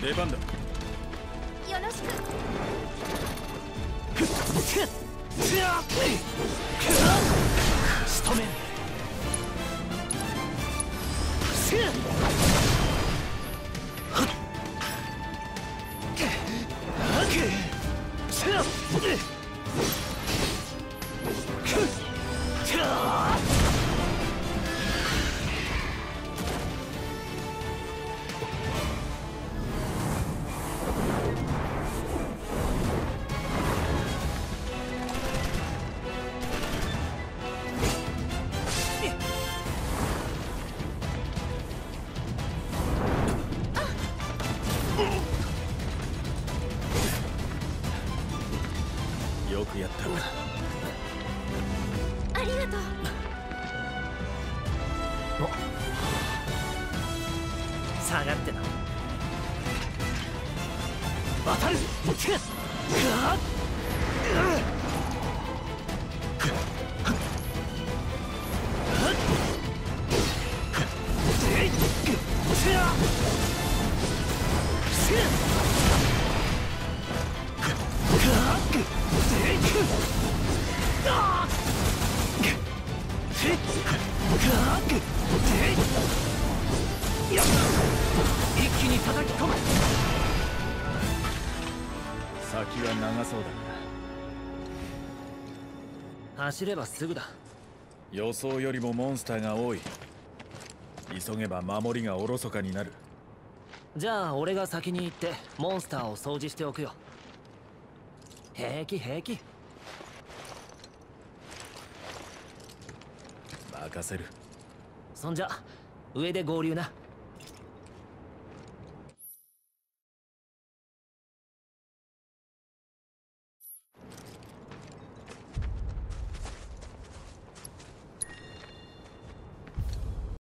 出番だよろしく。仕留めよくやったありがとう。下がってな。渡る一気に叩き込む先は長そうだ走ればすぐだ。予想よりもモンスターが多い。急げば守りがおろそかになる。じゃあ俺が先に行ってモンスターを掃除しておくよ平気平気。任せる。そんじゃ上で合流な